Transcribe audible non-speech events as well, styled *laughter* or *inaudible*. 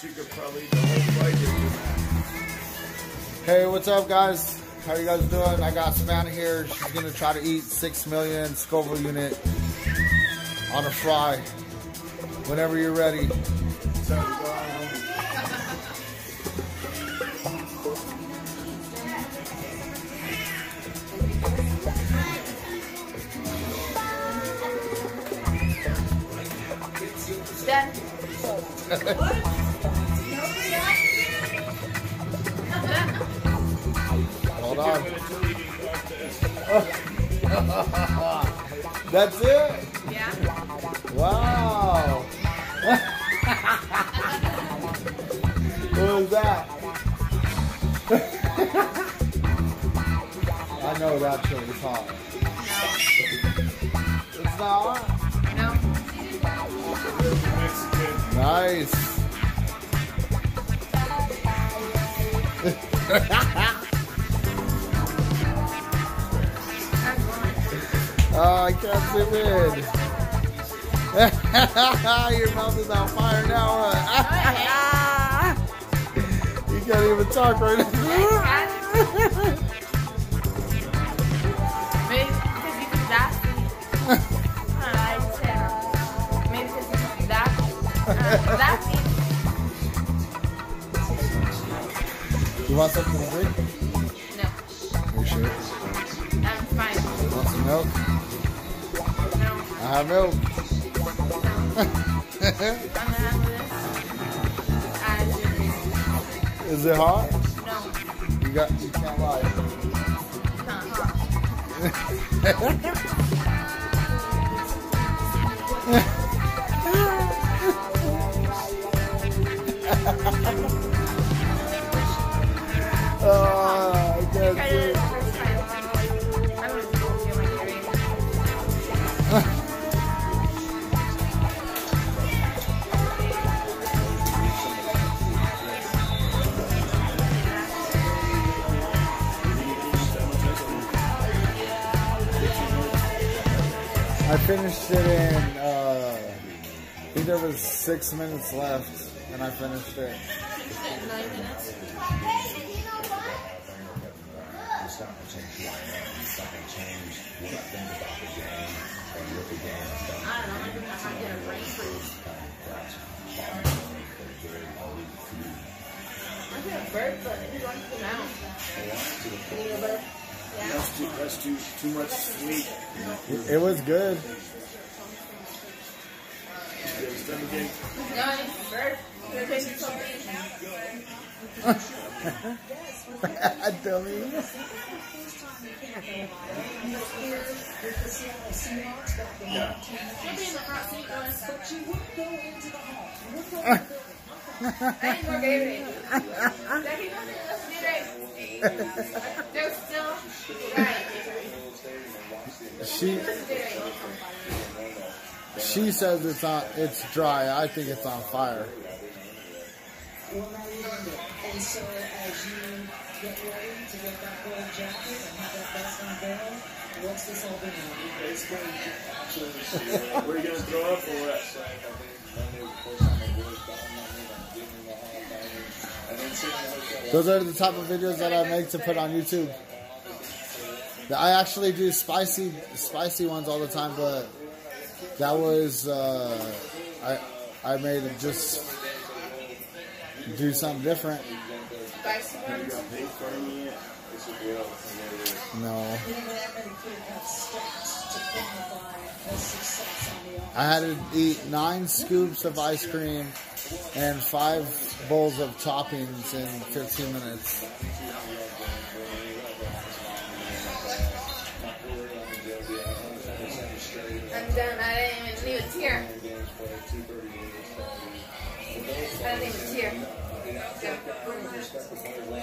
She could probably eat the whole flight if you Hey, what's up, guys? How you guys doing? I got Savannah here. She's gonna try to eat six million Scoville unit on a fry. Whenever you're ready. So, *laughs* on. *laughs* That's it? Yeah. Wow. *laughs* what was that? *laughs* I know that shit is hot. It's not hot? No. Nice. Oh, I can't zoom in. *laughs* Your mouth is on fire now. huh? *laughs* you can't even talk right now. *laughs* Maybe because you can laugh. Maybe because you can laugh. Laughing. you want something to drink? No. Are You sure? I'm fine. Want some milk? No. I have milk. I'm gonna have this. Is it hot? No. You got. You can't lie. It's not hot. Oh, *laughs* *laughs* *laughs* I can't Try see. to first try it. I finished it in. Uh, I think there was six minutes left, and I finished it. Nine minutes. I don't know. I think I might get a brain freeze. I get a bird, but it runs them out. You need a bird? Yeah. That's too, that's too, too much sweet. It was good. *laughs* No, I She she says it's on it's dry. I think it's on fire. And so as you get ready to get that gold jacket and have that best on barrel, what's this all been about? It's going to Where are you going to throw up for what? Those are the type of videos that I make to put on YouTube. I actually do spicy spicy ones all the time, but that was uh, I I made it just do something different. No. I had to eat nine scoops of ice cream and five bowls of toppings in 15 minutes. I didn't even leave a tear. I didn't even tear. Go.